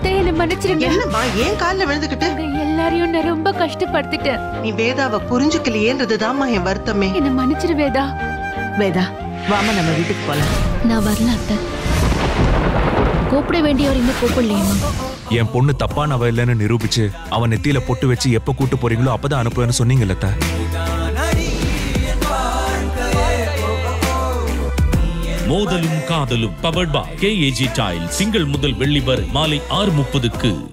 என்ன மன்னிச்சிருங்க. என்னம்மா ஏன் கால்ல விழுந்துகிட்டு எல்லாரையும் நான் ரொம்ப கஷ்டப்படுத்திட்டேன். நீ வேதாவை புரிஞ்சுக்கலையேன்றதுதாம்மா என் வருத்தமே. என்ன மன்னிச்சிரு வேதா. வேதா வாமா நம்ம வீட்டுக்கு போலாம். நான் வரல அத்தை. கூப்பிட வேண்டியவர் இன்னும் கூப்பிடலையேம்மா. என் பொண்ணு தப்பானவ இல்லைன்னு நிரூபிச்சு அவன் நெத்தியில பொட்டு வச்சு எப்ப கூட்டு போறீங்களோ அப்பதான் அனுப்புவேன்னு சொன்னீங்கல்ல மோதலும் காதலும் பவர்ட் பை கேஏஜி டைல் திங்கள் முதல் வெள்ளி வரை மாலை ஆறு முப்பதுக்கு.